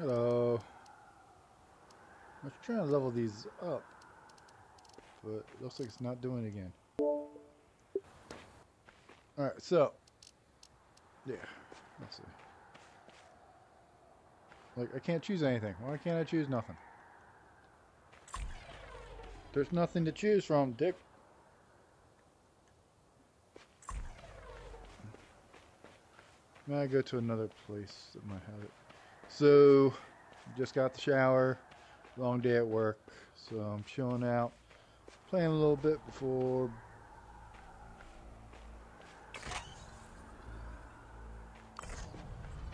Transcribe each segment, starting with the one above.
Hello. I was trying to level these up, but it looks like it's not doing it again. Alright, so. Yeah, let's see. Like, I can't choose anything. Why can't I choose nothing? There's nothing to choose from, Dick. May I go to another place that might have it. So, just got the shower. Long day at work. So I'm chilling out. Playing a little bit before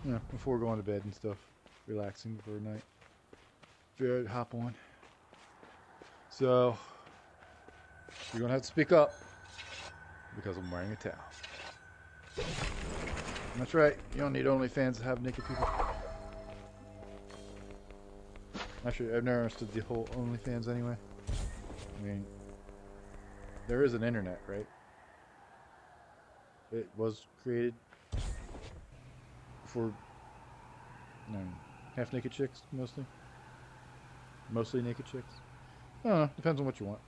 Yeah, before going to bed and stuff. Relaxing for a night. Very hop on. So you're gonna have to speak up because I'm wearing a towel. That's right, you don't need OnlyFans to have naked people. Actually, I've never understood the whole OnlyFans anyway. I mean, there is an internet, right? It was created for half naked chicks, mostly. Mostly naked chicks. I don't know. Depends on what you want.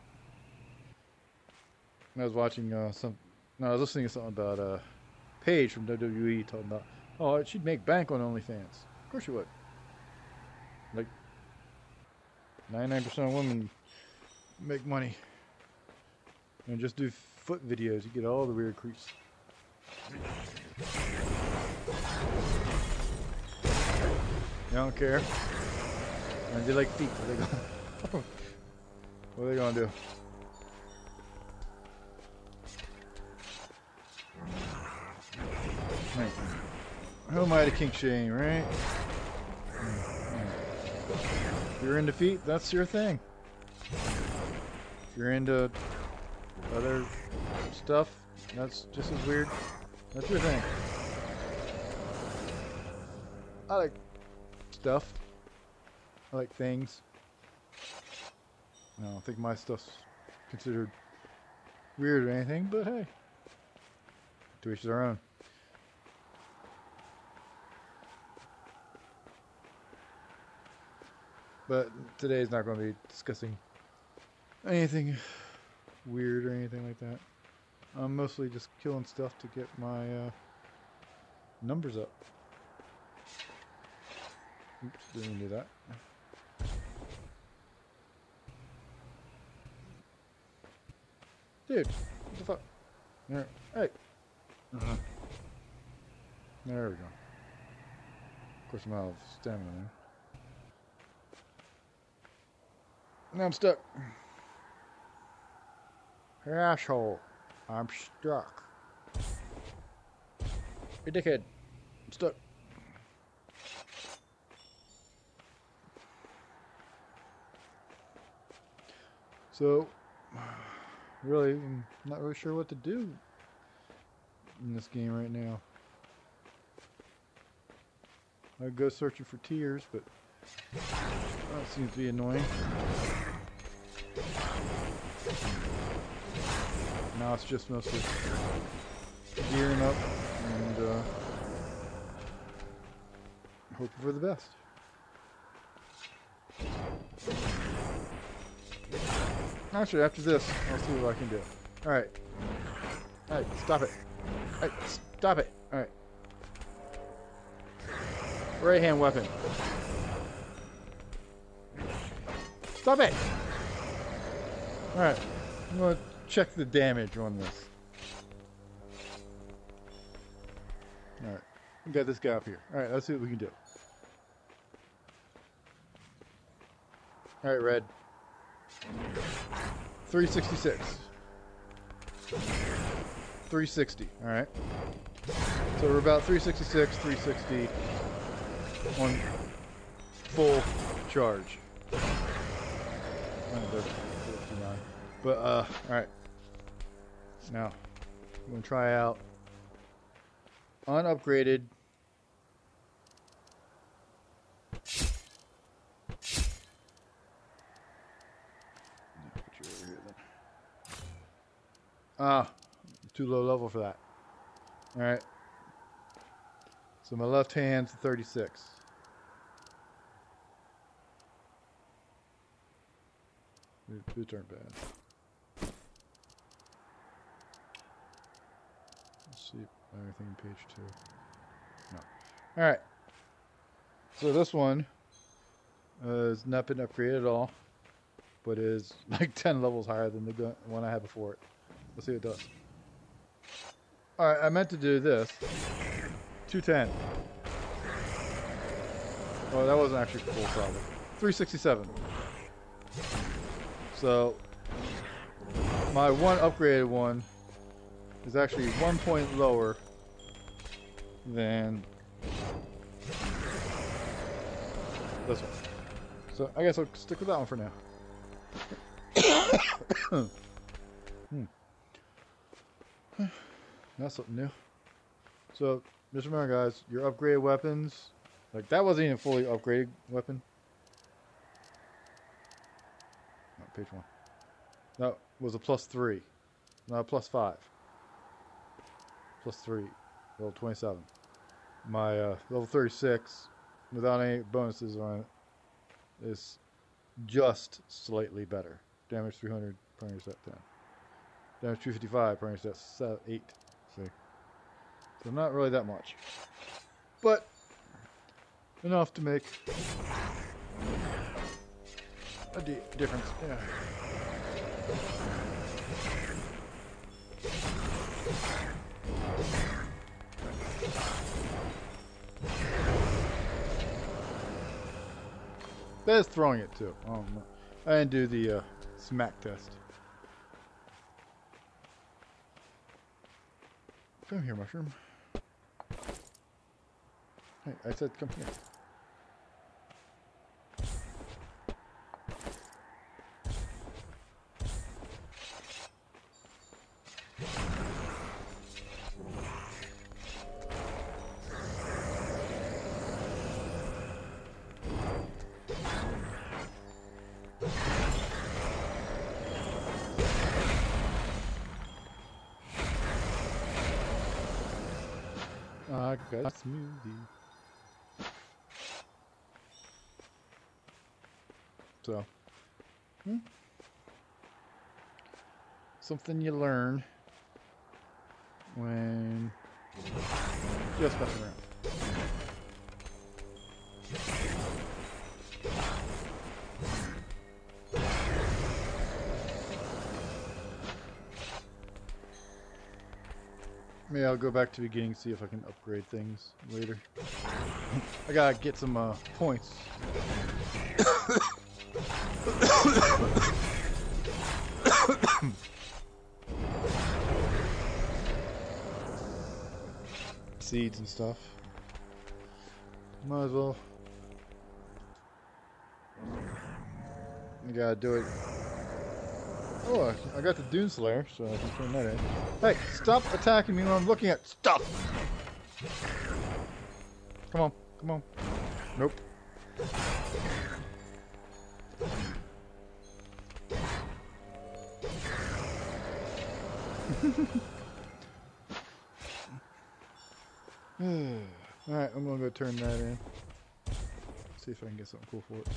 I was watching uh, some. No, I was listening to something about uh, Paige from WWE talking about, oh, she'd make bank on OnlyFans. Of course she would. Like, 99% of women make money. And just do foot videos. You get all the weird creeps. You don't care. And they like feet. What are they gonna, what are they gonna do? Who am I to kink shame, right? If you're into feet, that's your thing. If you're into other stuff, that's just as weird. That's your thing. I like stuff. I like things. I don't think my stuff's considered weird or anything, but hey, to each their own. But today is not going to be discussing anything weird or anything like that. I'm mostly just killing stuff to get my uh, numbers up. Oops, didn't do that. Dude, what the fuck? There, hey. Uh -huh. There we go. Of course, I'm out of stamina now. Now I'm stuck. Asshole. I'm stuck. Hey, dickhead. I'm stuck. So, really, I'm not really sure what to do in this game right now. I go searching for tears, but that seems to be annoying. Now it's just mostly gearing up and uh, hoping for the best. Actually, after this, I'll see what I can do. Alright. Alright, stop it. Alright, stop it. Alright. Right hand weapon. Stop it! Alright. I'm to check the damage on this. Alright. We got this guy up here. Alright, let's see what we can do. Alright, Red. 366. 360, alright. So we're about 366, 360 on full charge. But, uh, alright. Now, I'm going to try out unupgraded Ah, too low level for that. Alright. So my left hand's 36. It- Boots aren't bad. Let's see anything in page two. No. All right. So this one uh, has not been upgraded at all, but is like 10 levels higher than the one I had before it. Let's see what it does. All right, I meant to do this. 210. Oh, that wasn't actually full probably. 367. So my one upgraded one is actually one point lower than this one. So I guess I'll stick with that one for now. hmm. That's something new. So just remember guys, your upgraded weapons, like that wasn't even fully upgraded weapon. No, page one. That was a plus three. No, plus five. Plus three. Level 27. My uh, level 36, without any bonuses on it, is just slightly better. Damage 300, primary set 10. Damage 255, primary se- 8. See? So not really that much. But enough to make a di- difference. Yeah. That is throwing it too. Oh. I didn't do the uh, smack test. Come here, mushroom. Hey, I said come here. Smoothie. So, hmm? something you learn when just messing around. Maybe I'll go back to the beginning, see if I can upgrade things later. I gotta get some uh, points. Seeds and stuff. Might as well. I gotta do it. Oh, I got the Dune Slayer, so I can turn that in. Hey, stop attacking me when I'm looking at stuff! Come on, come on. Nope. Alright, I'm gonna go turn that in. See if I can get something cool for it.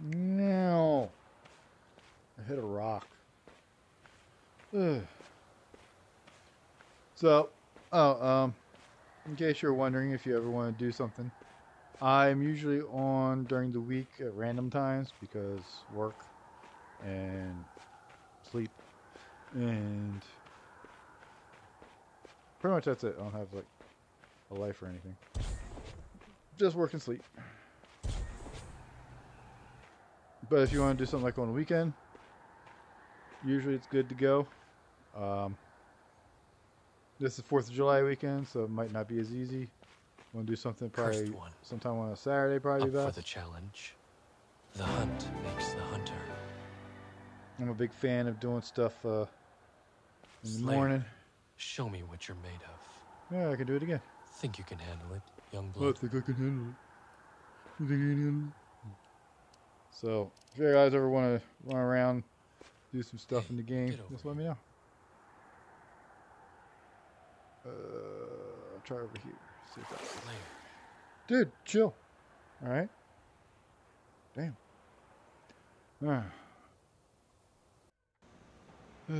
No. I hit a rock. Ugh. So, oh, um, in case you're wondering if you ever want to do something, I'm usually on during the week at random times because work and sleep and pretty much that's it. I don't have like a life or anything. Just work and sleep. But if you want to do something like on the weekend, usually it's good to go. Um, this is Fourth of July weekend, so it might not be as easy. Want to do something probably sometime on a Saturday, probably Up for the challenge. The hunt makes the hunter. I'm a big fan of doing stuff uh, in the Slayer. morning. Show me what you're made of. Yeah, I can do it again. Think you can handle it, young blood? I think I can handle it. You think I can handle it? So, if you guys ever want to run around, do some stuff Hey, in the game, just let me know. I'll try over here. See if that works. Dude, chill. All right. Damn. Ah.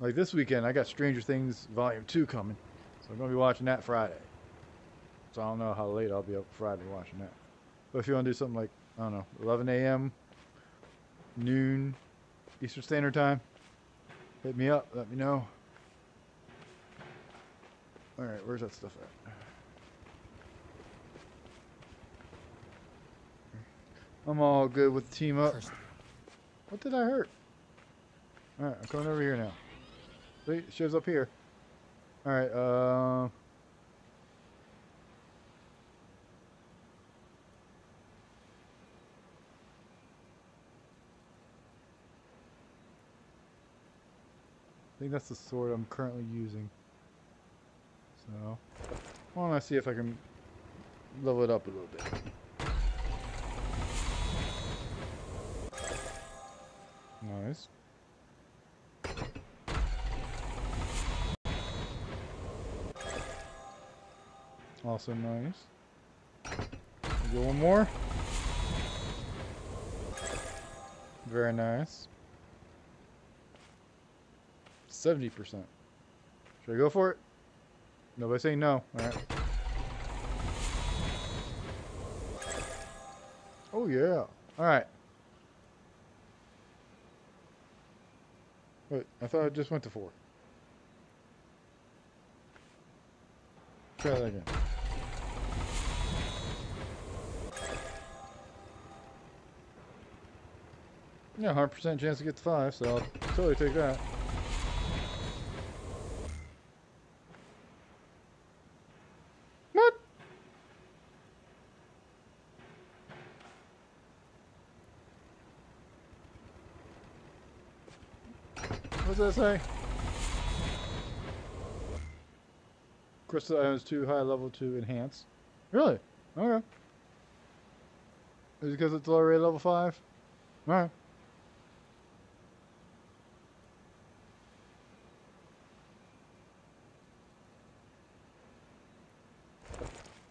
like this weekend, I got Stranger Things Volume Two coming, so I'm gonna be watching that Friday. So I don't know how late I'll be up Friday watching that. But if you want to do something like I don't know, 11 a.m., noon, Eastern Standard Time, hit me up. Let me know. All right, where's that stuff at? I'm all good with the team up. What did I hurt? Alright, I'm coming over here now. Wait, it shows up here. Alright, uh... I think that's the sword I'm currently using. So, why don't I see if I can level it up a little bit. Nice. Also nice. Go one more. Very nice. 70%. Should I go for it? Nobody saying no. Alright. Oh yeah. Alright. Wait, I thought I just went to four. Try that again. Yeah, 100% chance to get to five, so I'll totally take that. What? What's that say? Crystal items too high level to enhance. Really? Okay. Is it because it's already level 5? Alright.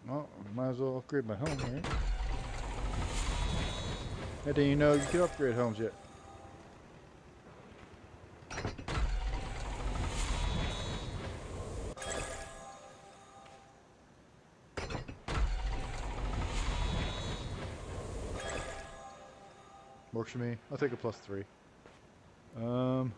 Well, might as well upgrade my home, right? How do you know you can upgrade homes yet? Works for me. I'll take a plus three. Um,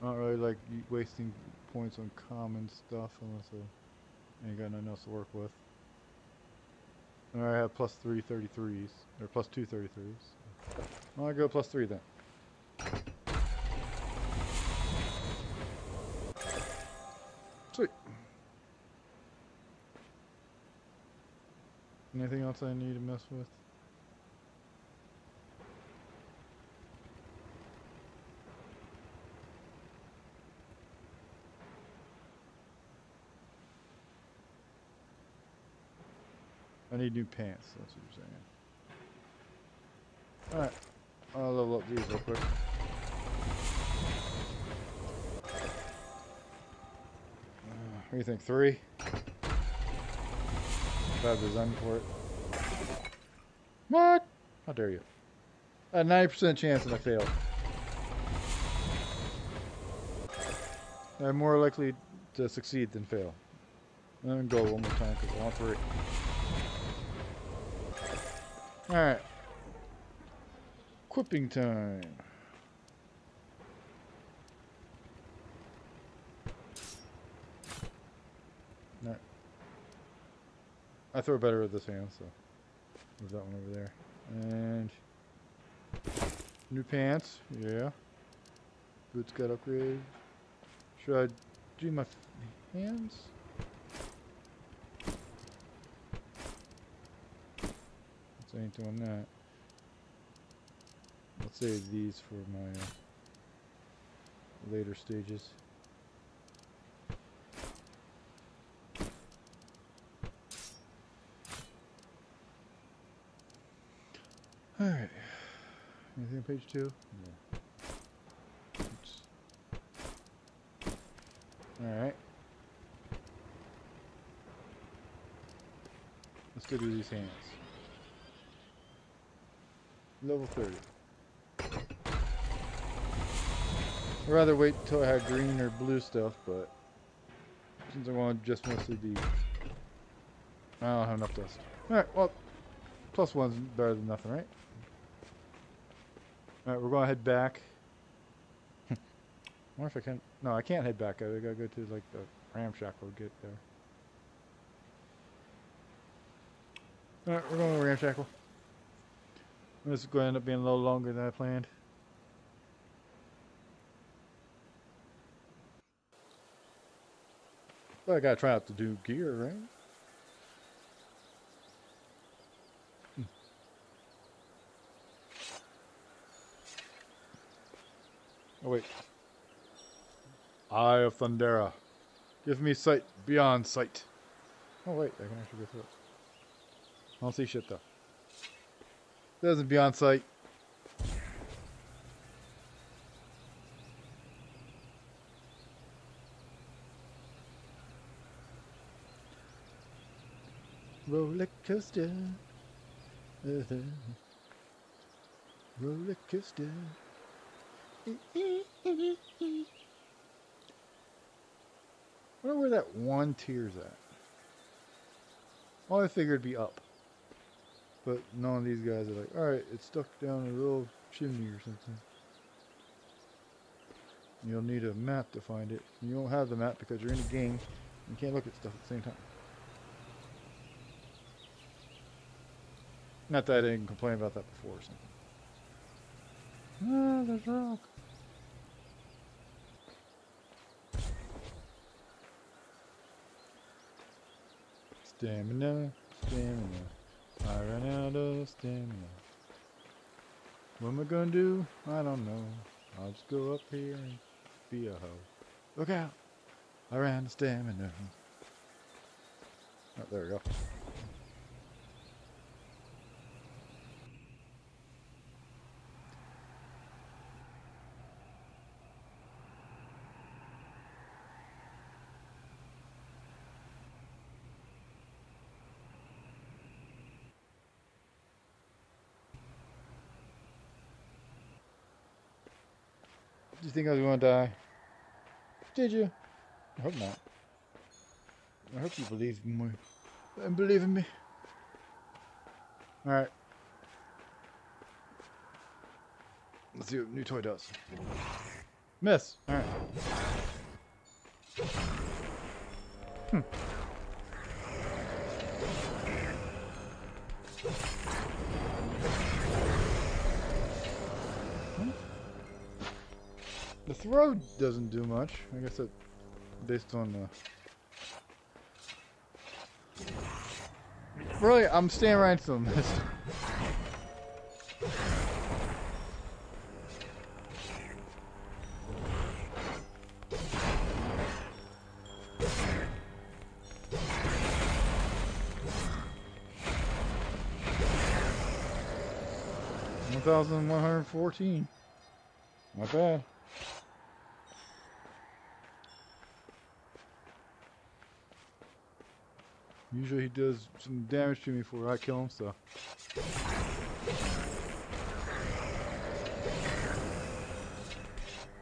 I don't really like wasting points on common stuff unless I ain't got nothing else to work with. Alright, I have plus three 33s. Or plus two 33s. I'll go plus three then. Anything else I need to mess with? I need new pants, that's what you're saying. Alright, I'll level up these real quick. Uh, what do you think, three? Bad design for it. What? How dare you? A 90% chance and I failed. I'm more likely to succeed than fail. And then go one more time because I want three. Alright. Equipping time. Alright. I throw better with this hand, so move that one over there. And new pants, yeah. Boots got upgraded. Should I do my hands? Let's ain't doing that. I'll save these for my later stages. Page two? Oops. Alright. Let's go do these hands. Level 30. I'd rather wait until I have green or blue stuff, but since I want just mostly these. I don't have enough dust. Alright, well, plus one's better than nothing, right? Alright, we're going to head back. I wonder if I can... No, I can't head back. I gotta go to, like, the ramshackle to get there. Alright, we're going to ramshackle. This is going to end up being a little longer than I planned. I gotta try out to do gear, right? Oh wait. Eye of Thundera. Give me sight beyond sight. Oh wait, I can actually go through it. I don't see shit though. Doesn't beyond sight. Roller coaster. Uh-huh. Roller coaster. Wonder where that one tier's at. Well, I figured it'd be up. But none of these guys are like, alright, it's stuck down a little chimney or something. You'll need a map to find it. You don't have the map because you're in a game. You can't look at stuff at the same time. Not that I didn't complain about that before or something. Ah, there's rock. Stamina, stamina. I ran out of stamina. What am I gonna do? I don't know. I'll just go up here and be a hoe. Look out! I ran out of stamina. Oh, there we go. Did you think I was going to die? Did you? I hope not. I hope you believe in me. And believe in me. Alright. Let's see what new toy does. Miss. Alright. Hmm. The throw doesn't do much. I guess it based on the. Really, I'm staying right to this. One thousand one hundred fourteen. Not bad. Usually he does some damage to me before I kill him, so.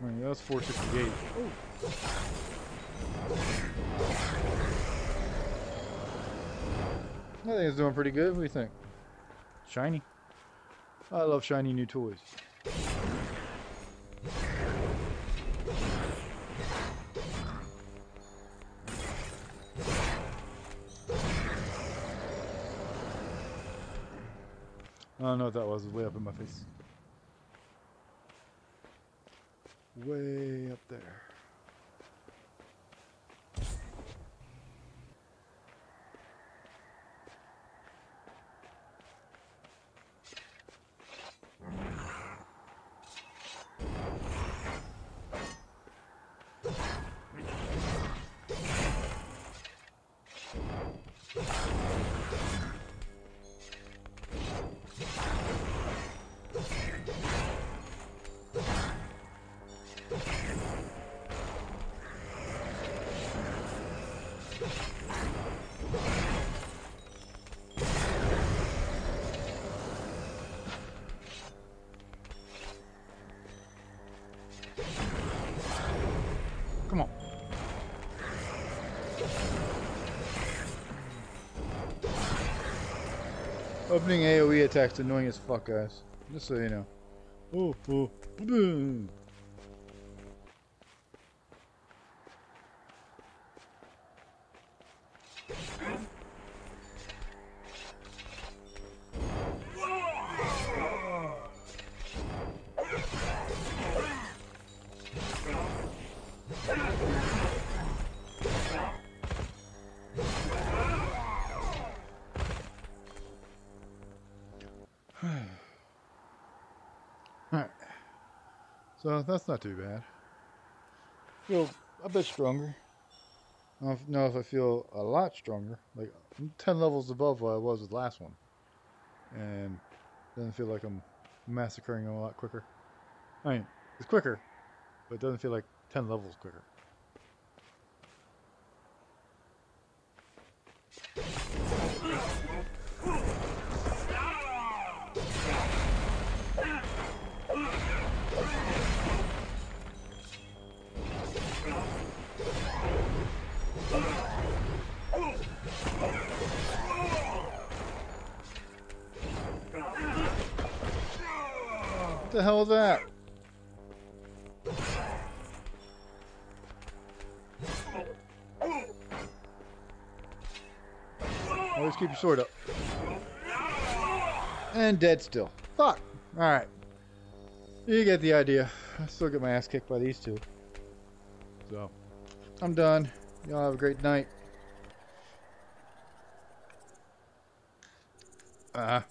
I mean, that was 468. Oh. I think it's doing pretty good. What do you think? Shiny. I love shiny new toys. Oh, I don't know what that was way up in my face. Way up there. Opening AoE attacks annoying as fuck, guys. Just so you know. Oh, oh, boom. That's not too bad. Feel a bit stronger. I don't know if I feel a lot stronger. Like I'm 10 levels above what I was with the last one. And doesn't feel like I'm massacring them a lot quicker. I mean, it's quicker, but it doesn't feel like 10 levels quicker. What the hell is that? Always keep your sword up. And dead still. Fuck. Alright. You get the idea. I still get my ass kicked by these two. So, I'm done. Y'all have a great night. Uh,